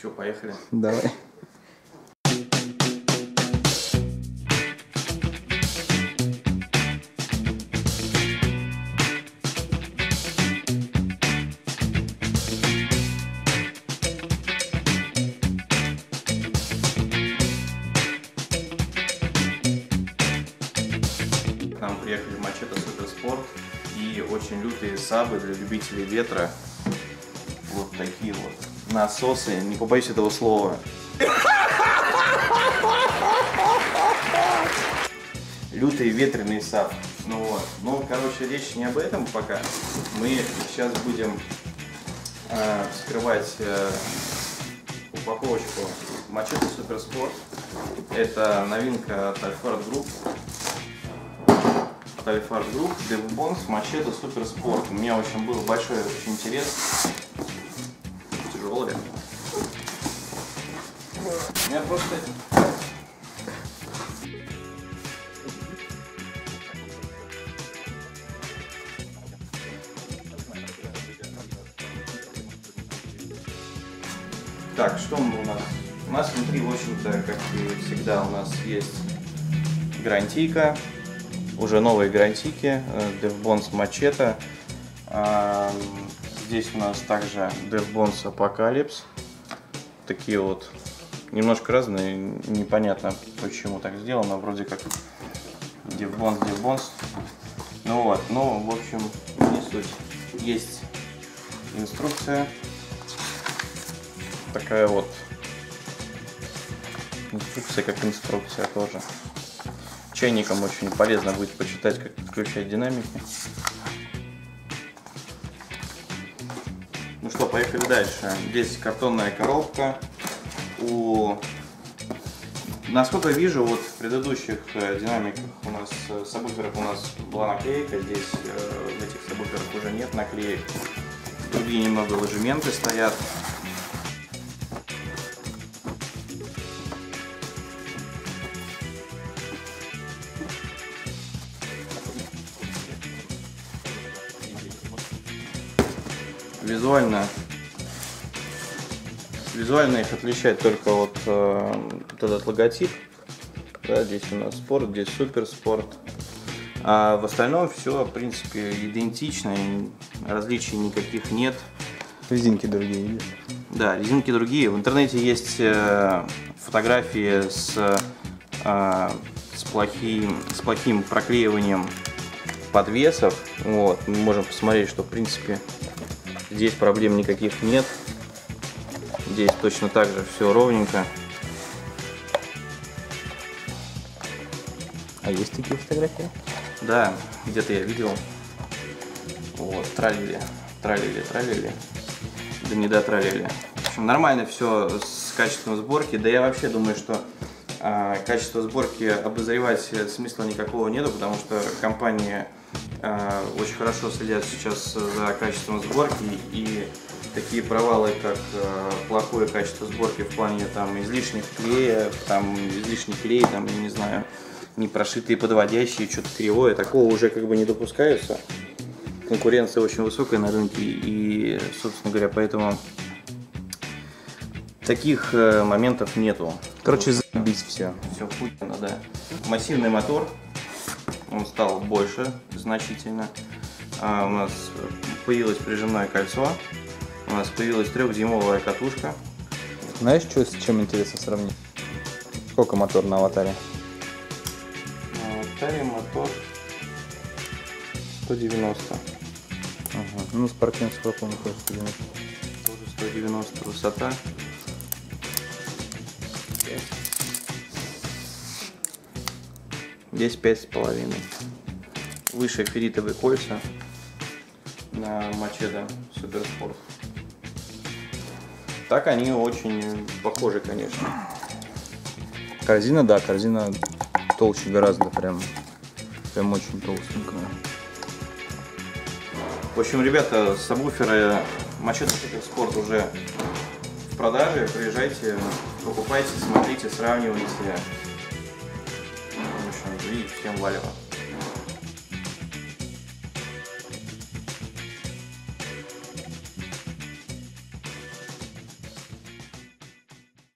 Че, поехали? Давай. К нам приехали Мачете Суперспорт и очень лютые сабы для любителей ветра. Вот такие вот насосы, не побоюсь этого слова. Лютый ветреный саб. Ну вот. Ну, короче, речь не об этом пока. Мы сейчас будем э, вскрывать э, упаковочку Мачете Суперспорт. Это новинка от Alphard Group. От Alphard Group, DevBonds, Machete Суперспорт. У меня очень был большой очень интерес. Тяжелый. У меня просто Так, что у нас? У нас внутри, в общем-то, как и всегда, у нас есть гарантийка, уже новые гарантийки, э, DevBonds Machete. Здесь у нас также DevBonds Apocalypse. Такие вот немножко разные, непонятно почему так сделано, вроде как DevBonds, DevBonds. Ну вот, ну, в общем, не суть. Есть инструкция, такая вот инструкция, как инструкция тоже. Чайникам очень полезно будет почитать, как включать динамики. Что, поехали дальше. Здесь картонная коробка. У... Насколько вижу, вот в предыдущих э, динамиках у нас, э, сабвуферах у нас была наклейка, здесь э, в этих сабвуферах уже нет наклеек. Другие немного ложементы стоят. Визуально визуально их отличает только вот, э, вот этот логотип. Да, здесь у нас спорт, здесь суперспорт. А в остальном все, в принципе, идентично, различий никаких нет. Резинки другие. Да, резинки другие. В интернете есть э, фотографии с, э, с, плохим, с плохим проклеиванием подвесов. Вот. Мы можем посмотреть, что в принципе здесь проблем никаких нет. Здесь точно так же все ровненько. А есть такие фотографии? Да, где-то я видел. Вот, тралили, тралили, тралили. Да не дотралили. В общем, нормально все с качеством сборки. Да я вообще думаю, что качество сборки обозревать смысла никакого нету, потому что компании а, очень хорошо следят сейчас за качеством сборки и такие провалы, как а, плохое качество сборки в плане там излишних клея, там излишний клей, там, я не знаю, не прошитые подводящие, что-то кривое, такого уже как бы не допускаются. Конкуренция очень высокая на рынке и, собственно говоря, поэтому таких э, моментов нету. Короче, забить все. Все хуйно, да. Массивный мотор, он стал больше значительно. А, у нас появилось прижимное кольцо, у нас появилась трехдюймовая катушка. Знаешь, что с чем интересно сравнить? Сколько мотор на аватаре? На аватаре мотор 190. Ага. Ну, спортивный сколько он тоже 190. Тоже 190 высота. Здесь пять с половиной. Выше ферритовые кольца на мачете Суперспорт. Так они очень похожи, конечно. Корзина, да, корзина толще гораздо прям. Прям очень толстенькая. В общем, ребята, сабвуферы Мачете Суперспорт уже в продаже. Приезжайте, покупайте, смотрите, сравнивайте. И всем валево.